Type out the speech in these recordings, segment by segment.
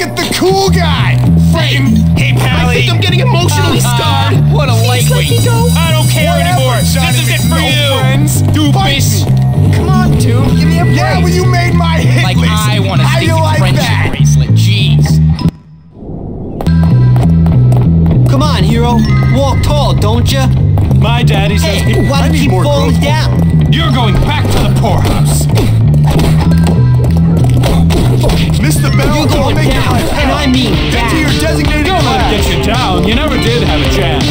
look at the cool guy! Frightened! Hey, Pally. I think I'm getting emotionally Ah, scarred! What a Please let lightweight. me go. I don't care Whatever, anymore. son, This is it for no you. friends, Do fight Come on, Doom. Give me a break. Yeah, well, you made my hit Like list! I want a How you like friendship that? bracelet. Jeez. Come on, hero. Walk tall, don't ya? My daddy says Hey, people. why do you keep falling down? You're going back to the poorhouse. It and Get to your designated Don't let class! it get you down. You never did have a chance.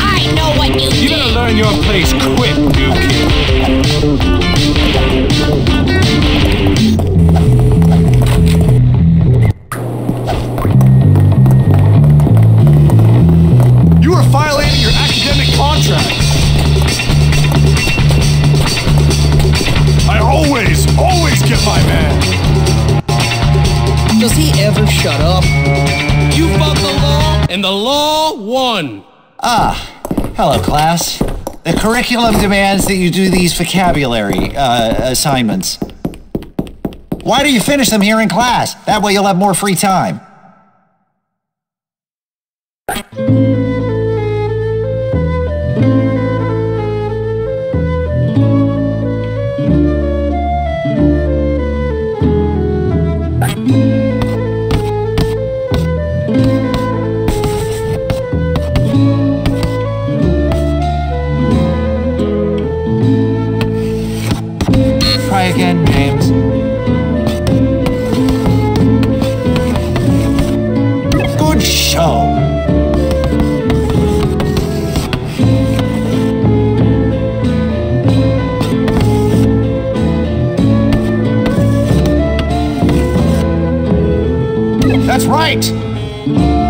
I know what you did. You better learn your place quick, new kid. Does he ever shut up? You fought the law, and the law won. Ah, hello, class. The curriculum demands that you do these vocabulary uh, assignments. Why do you finish them here in class? That way you'll have more free time. That's right.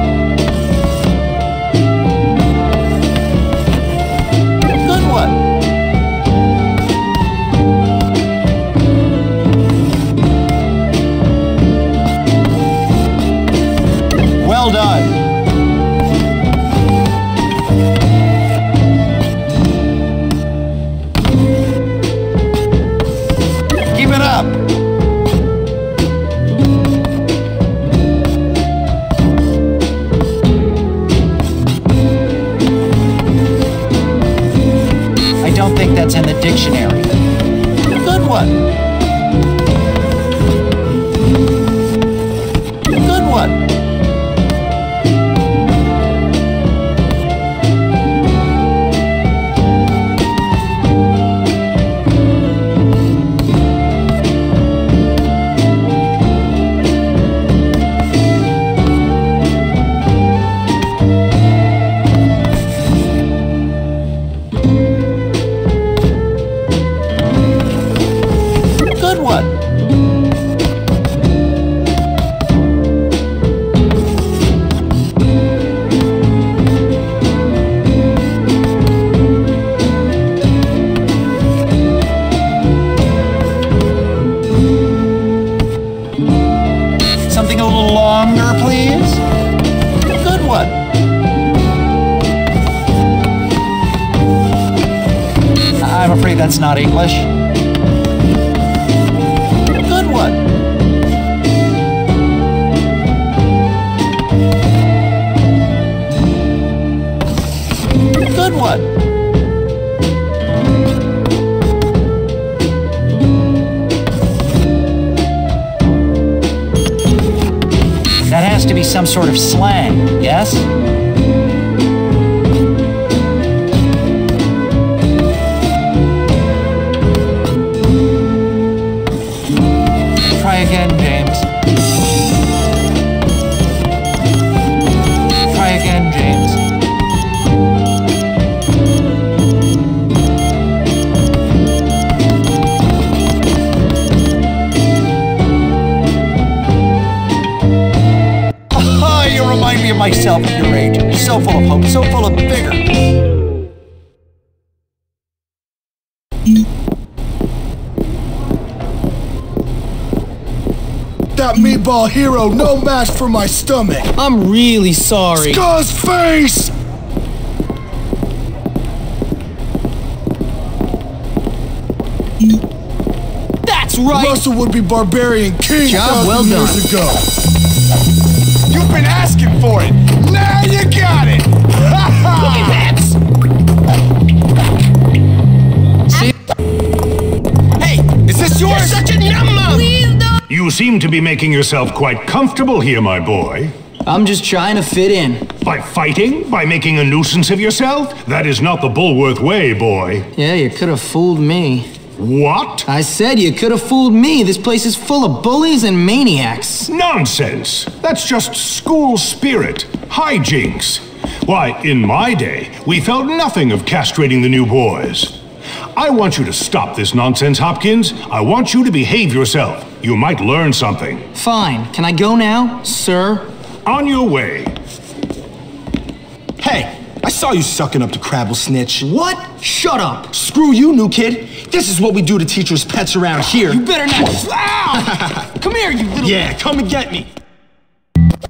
That's not English. Good one. Good one. That has to be some sort of slang, yes? Full of hope, so full of vigor. That meatball hero, no match for my stomach! I'm really sorry. Scar's face! That's right. Russell would be barbarian king Job a thousand well years done. ago. Been asking for it. Now you got it. Hey, is this yours? You're Such a number! Please don't! You seem to be making yourself quite comfortable here, my boy. I'm just trying to fit in. By fighting? By making a nuisance of yourself? That is not the Bullworth way, boy. Yeah, you could have fooled me. What? I said you could have fooled me. This place is full of bullies and maniacs. Nonsense! That's just school spirit. Hijinks. Why, in my day, we felt nothing of castrating the new boys. I want you to stop this nonsense, Hopkins. I want you to behave yourself. You might learn something. Fine. Can I go now, sir? On your way. I saw you sucking up to Crabblesnitch. What? Shut up. Screw you, new kid. This is what we do to teachers' pets around here. You better not. Ow! Come here, you little. Yeah, come and get me.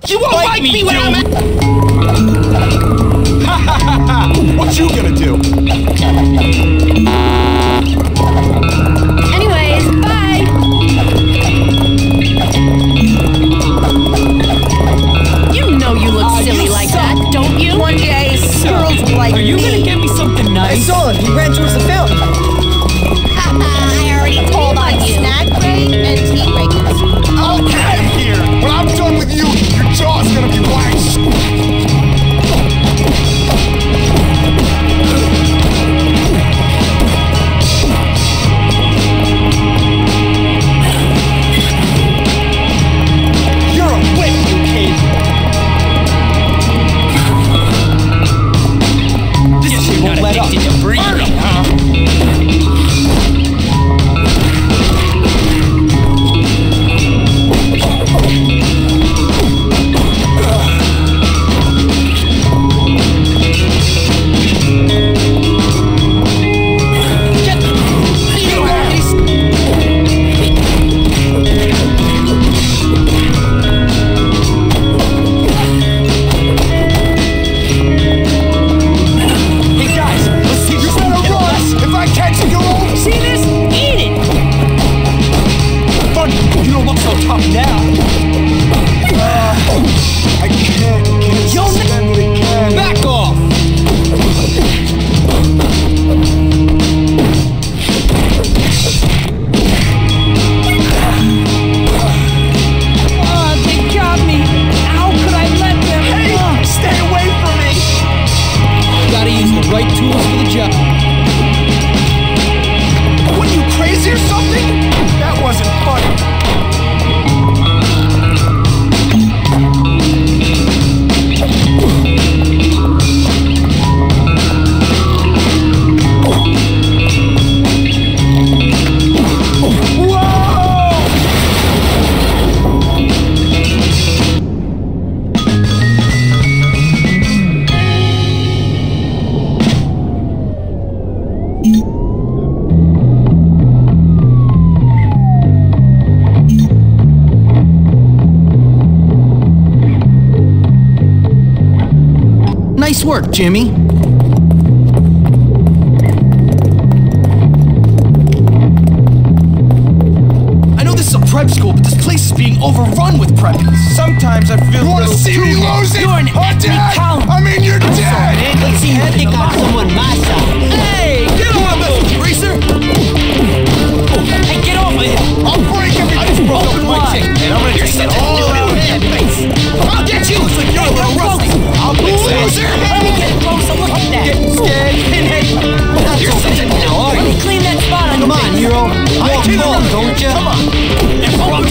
You won't like me, when I'm What you gonna do? Nice work, Jimmy. I know this is a prep school, but this place is being overrun with preppers. Sometimes I feel. You want to see me lose it? You're an Huh, ethnic Dad? count. I mean, you're dead. Let's see who think on someone my side. Hey, get on this, greaser! Hey, get off of him! I'll break everything. I just broke Open wide. and I'm gonna take it all out. of your face! I'll get you! Looks like you're a little rusty. I'll fix it. Let me get a closer look at that. Getting scared, pinhead. You're such a now, Let me clean that spot on Come on, hero. Walk tall, don't ya? Come on.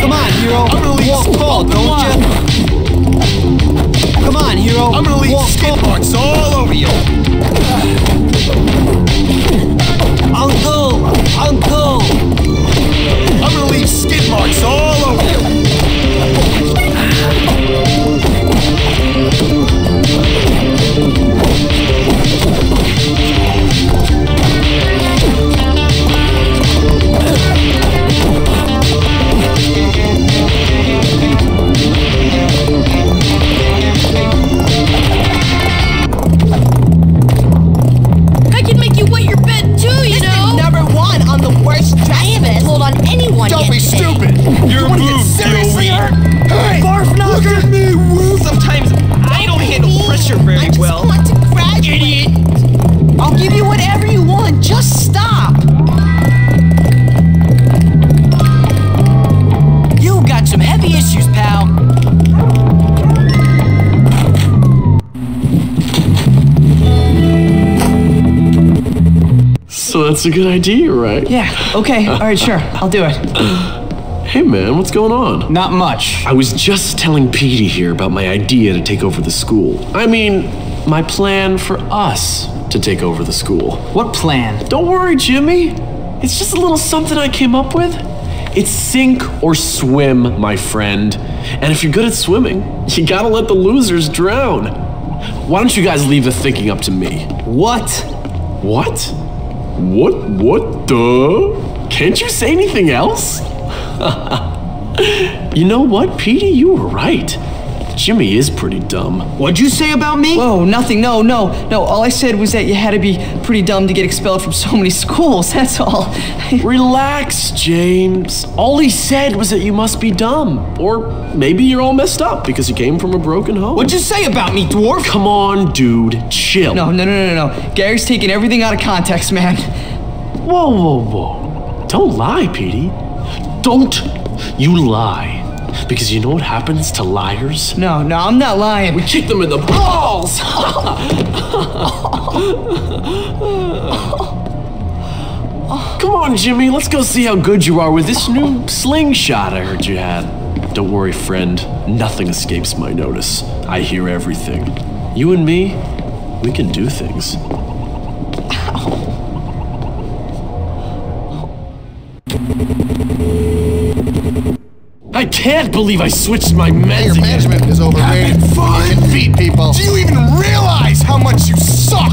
Come on, hero. Walk tall, don't ya? Come on, hero. I'm gonna leave Walk skid marks all over you. Uncle! Uncle! I'm gonna leave skid marks all over you. That's a good idea, right? Yeah, okay, alright, sure. I'll do it. Hey man, what's going on? Not much. I was just telling Petey here about my idea to take over the school. I mean, my plan for us to take over the school. What plan? Don't worry, Jimmy. It's just a little something I came up with. It's sink or swim, my friend. And if you're good at swimming, you gotta let the losers drown. Why don't you guys leave the thinking up to me? What? What? What? What the? Can't you say anything else? you know what, Petey? You were right. Jimmy is pretty dumb. What'd you say about me? Whoa, nothing. No, no, no. All I said was that you had to be pretty dumb to get expelled from so many schools. That's all. Relax, James. All he said was that you must be dumb. Or maybe you're all messed up because you came from a broken home. What'd you say about me, dwarf? Come on, dude. Chill. No, no, no, no, no. Gary's taking everything out of context, man. Whoa, whoa, whoa. Don't lie, Petey. Don't you lie. Because you know what happens to liars? No, no, I'm not lying. We kick them in the balls! Come on, Jimmy, let's go see how good you are with this new slingshot I heard you had. Don't worry, friend. Nothing escapes my notice. I hear everything. You and me, we can do things. I can't believe I switched my meds Your again. management is overrated. Having fun? You can beat people. Do you even realize how much you suck?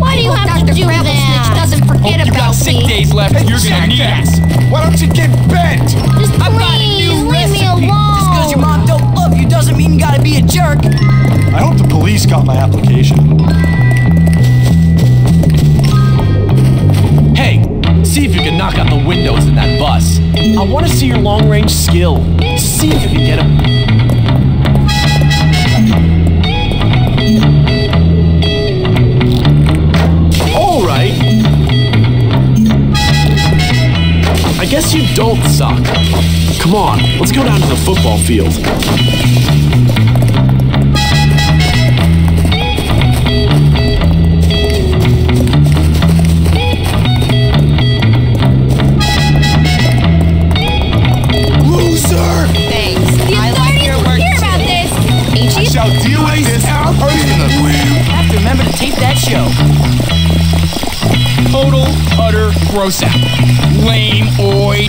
Why do you have to do Gravel that? Snitch doesn't forget oh, You got about sick me. days left. You're gonna need Jackass! it. Why don't you get bent? Just I've got a please new leave me alone. Just because your mom don't love you doesn't mean you gotta be a jerk. I hope the police got my application. See if you can knock out the windows in that bus. I want to see your long range skill. See if you can get him. Guess you don't suck. Come on, let's go down to the football field. Gross out. Lame, oid.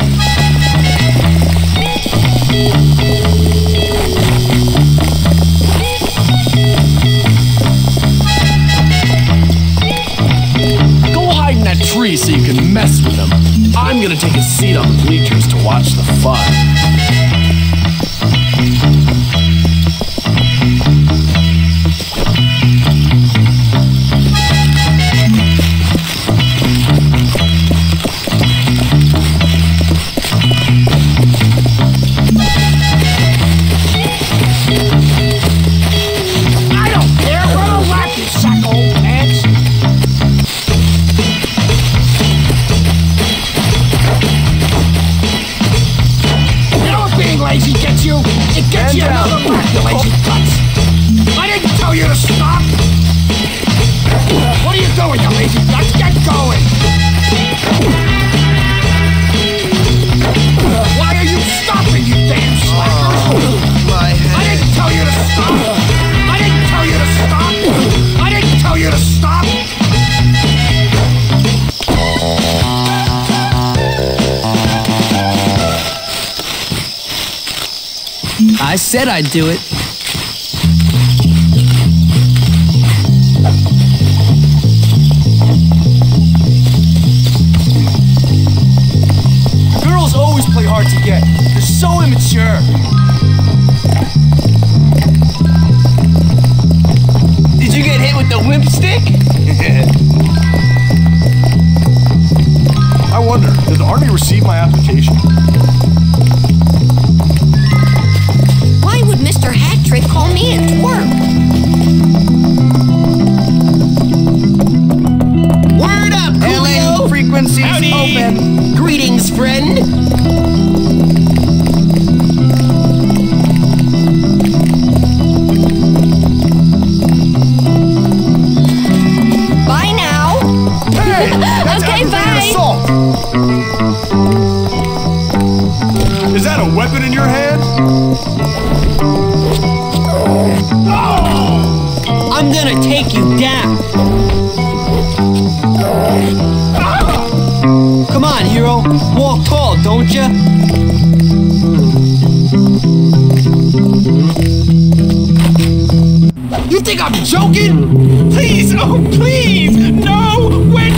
Go hide in that tree so you can mess with them. I'm gonna take a seat on the bleachers to watch the fun. Said I'd do it. Girls always play hard to get. They're so immature. Okay, bye. Is that a weapon in your hand? Oh. I'm gonna take you down. Come on, hero. Walk tall, don't you? You think I'm joking? Please, oh please, no, wait.